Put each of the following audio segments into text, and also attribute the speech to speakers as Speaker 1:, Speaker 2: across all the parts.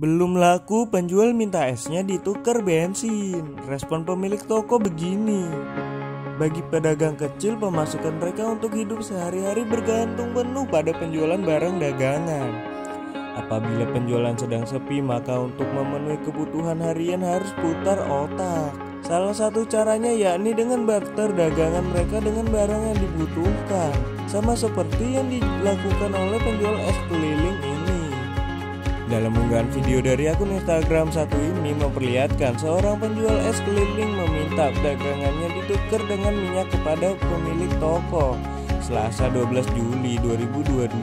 Speaker 1: Belum laku, penjual minta esnya ditukar bensin. Respon pemilik toko begini. Bagi pedagang kecil, pemasukan mereka untuk hidup sehari-hari bergantung penuh pada penjualan barang dagangan. Apabila penjualan sedang sepi, maka untuk memenuhi kebutuhan harian harus putar otak. Salah satu caranya yakni dengan barter dagangan mereka dengan barang yang dibutuhkan, sama seperti yang dilakukan oleh penjual es keliling ini. Dalam unggahan video dari akun Instagram satu ini memperlihatkan seorang penjual es keliling meminta dagangannya ditukar dengan minyak kepada pemilik toko Selasa 12 Juli 2022.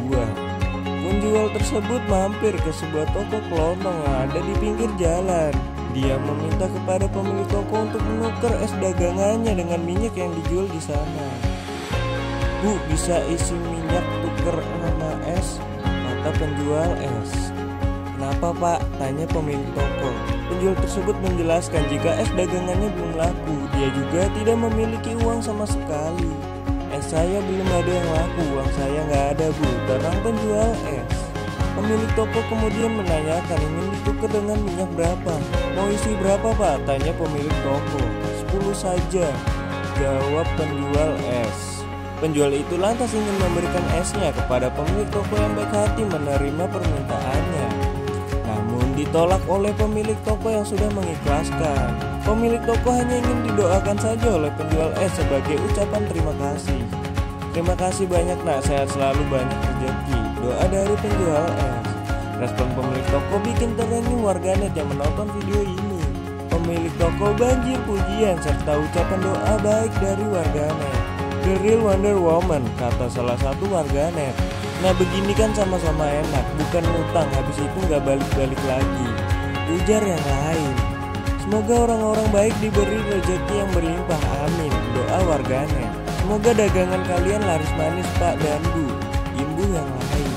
Speaker 1: Penjual tersebut mampir ke sebuah toko kelontong yang ada di pinggir jalan. Dia meminta kepada pemilik toko untuk menukar es dagangannya dengan minyak yang dijual di sana. Bu, bisa isi minyak tuker nama es? Kata penjual es. Kenapa pak? Tanya pemilik toko. Penjual tersebut menjelaskan jika es dagangannya belum laku Dia juga tidak memiliki uang sama sekali. Es saya belum ada yang laku, uang saya nggak ada bu. Terang penjual es. Pemilik toko kemudian menanyakan ingin ditukar dengan minyak berapa. Mau isi berapa pak? Tanya pemilik toko. 10 saja. Jawab penjual es. Penjual itu lantas ingin memberikan esnya kepada pemilik toko yang baik hati menerima permintaannya ditolak oleh pemilik toko yang sudah mengikhlaskan. Pemilik toko hanya ingin didoakan saja oleh penjual es sebagai ucapan terima kasih. Terima kasih banyak nak, sehat selalu banyak rezeki. Doa dari penjual es. Respon pemilik toko bikin tersenyum warganet yang menonton video ini. Pemilik toko banjir pujian serta ucapan doa baik dari warganet. The real Wonder Woman, kata salah satu warganet. Nah begini kan sama-sama enak Bukan ngutang habis itu nggak balik-balik lagi. Ujar yang lain. Semoga orang-orang baik diberi rezeki yang berlimpah Amin. Doa warganet. Semoga dagangan kalian laris manis Pak dan Bu Imbu yang lain.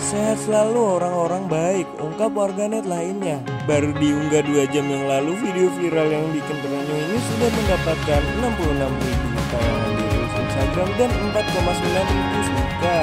Speaker 1: Sehat selalu orang-orang baik Ungkap warganet lainnya. Baru diunggah 2 jam yang lalu Video viral yang bikin teranyuh ini Sudah mendapatkan 66 ribu. Tayangan di Instagram Dan 4,9 ribu suka